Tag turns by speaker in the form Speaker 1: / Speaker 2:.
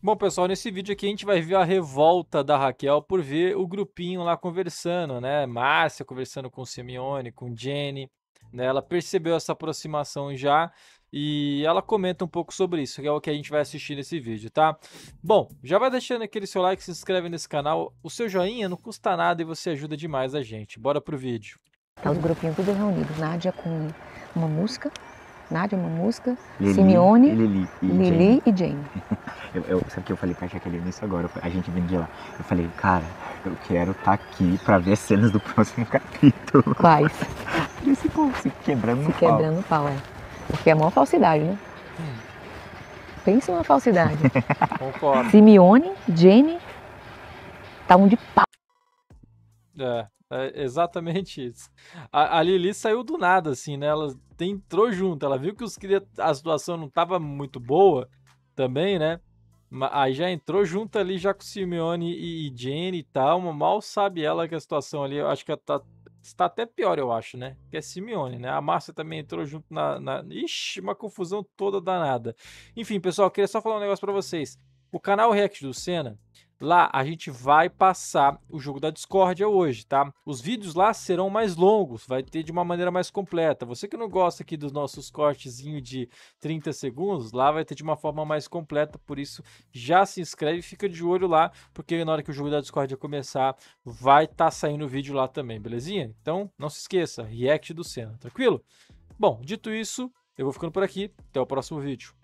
Speaker 1: Bom, pessoal, nesse vídeo aqui a gente vai ver a revolta da Raquel por ver o grupinho lá conversando, né? Márcia conversando com o Simeone, com Jenny, né? Ela percebeu essa aproximação já e ela comenta um pouco sobre isso, que é o que a gente vai assistir nesse vídeo, tá? Bom, já vai deixando aquele seu like, se inscreve nesse canal, o seu joinha não custa nada e você ajuda demais a gente. Bora pro vídeo.
Speaker 2: Tá os grupinhos tudo reunidos, Nádia com uma música, Nádia uma música,
Speaker 3: Lili,
Speaker 2: Simeone,
Speaker 3: Lili e
Speaker 2: Lili e Jane.
Speaker 3: Eu, eu, sabe o que eu falei pra Jaqueline nisso agora? A gente vindo de lá. Eu falei, cara, eu quero estar aqui pra ver as cenas do próximo capítulo.
Speaker 2: Quais?
Speaker 3: Esse povo se quebrando
Speaker 2: Se
Speaker 3: no pau.
Speaker 2: quebrando o pau, é. Porque é a maior falsidade, né? Pensa numa falsidade.
Speaker 1: Concordo.
Speaker 2: Simeone, Jenny, estavam de pau.
Speaker 1: É, é exatamente isso. A, a Lili saiu do nada, assim, né? Ela entrou junto, ela viu que os a situação não tava muito boa também, né? Aí já entrou junto ali já com Simeone e, Jenny e tal, mal sabe ela que a situação ali, eu acho que tá, está até pior, eu acho, né? Que é Simeone, né? A Márcia também entrou junto na, na... Ixi, uma confusão toda danada. Enfim, pessoal, queria só falar um negócio pra vocês. O canal React do Senna, lá a gente vai passar o jogo da discórdia hoje, tá? Os vídeos lá serão mais longos, vai ter de uma maneira mais completa. Você que não gosta aqui dos nossos cortezinhos de 30 segundos, lá vai ter de uma forma mais completa, por isso já se inscreve e fica de olho lá, porque na hora que o jogo da discórdia começar, vai estar tá saindo o vídeo lá também, belezinha? Então, não se esqueça, React do Senna, tranquilo? Bom, dito isso, eu vou ficando por aqui, até o próximo vídeo.